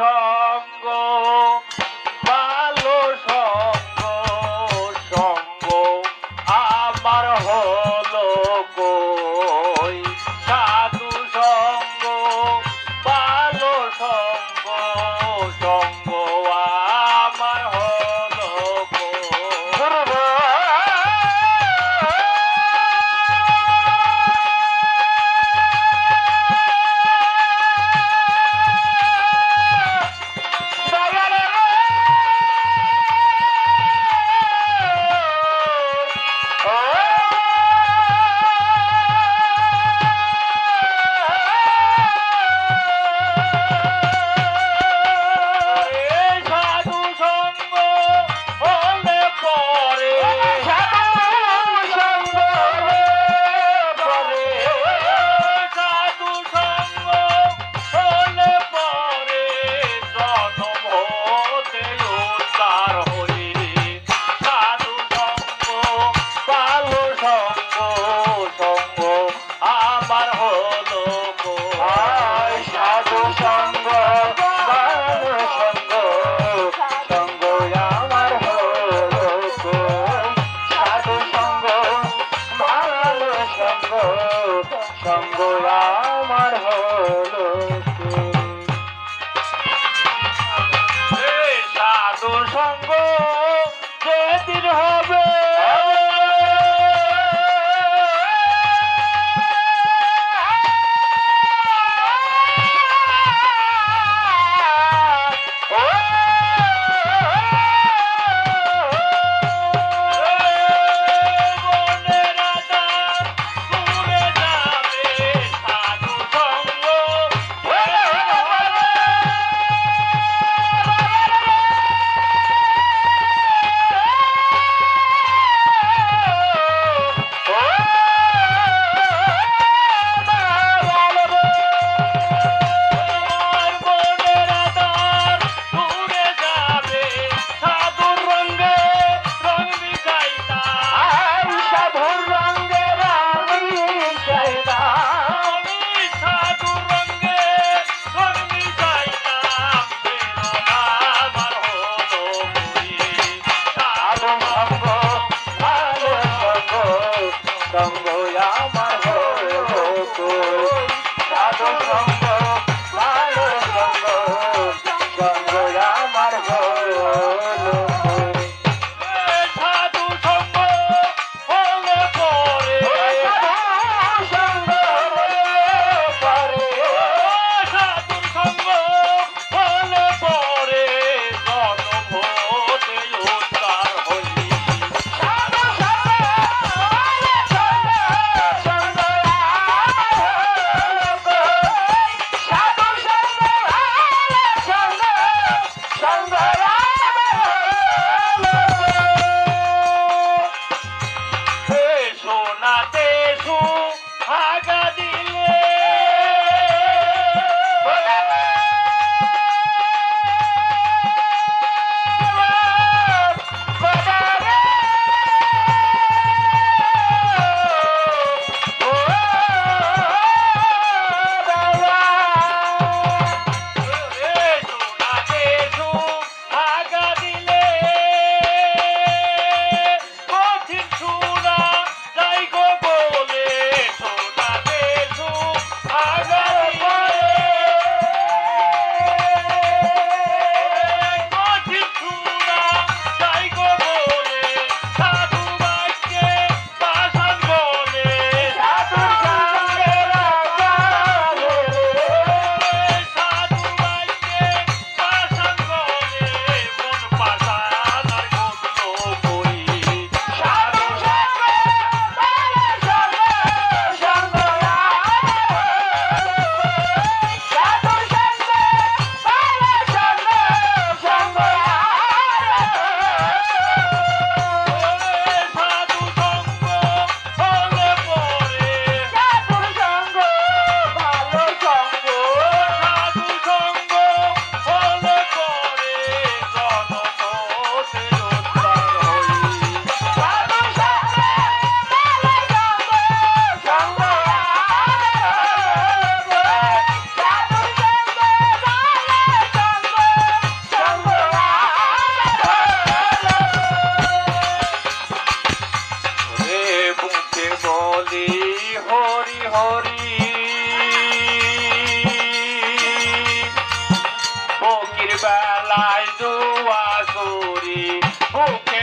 ছ বেলায় জুয়া সুরি ওকে